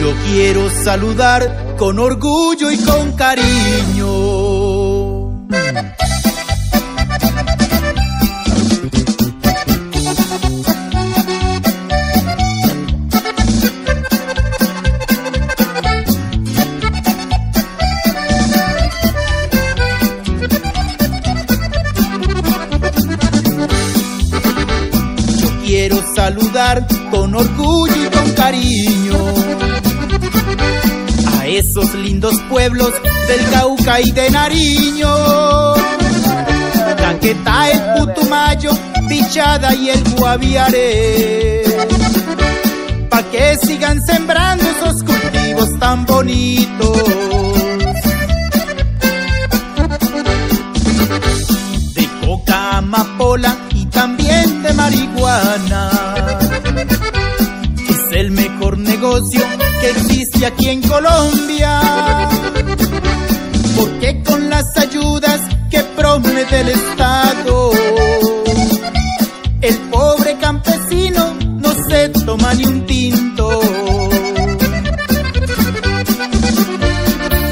Yo quiero saludar con orgullo y con cariño. Quiero saludar con orgullo y con cariño esos lindos pueblos del Cauca y de Nariño. Caquetá, el Putumayo, Pichada y el Guaviare. Pa' que sigan sembrando esos cultivos tan bonitos. De coca, amapola y también de marihuana. El mejor negocio que existe aquí en Colombia. Porque con las ayudas que promete el Estado, el pobre campesino no se toma ni un tinto.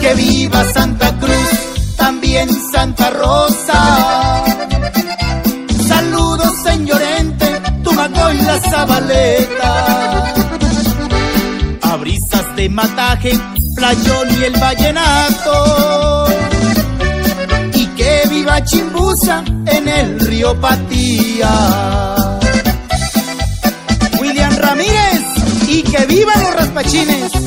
Que viva Santa Cruz, también Santa Rosa. Saludos, señorente, Tumaco y la Zabaleta. De mataje, playón y el vallenato. Y que viva Chimbusa en el río Patía. William Ramírez, y que vivan los raspachines.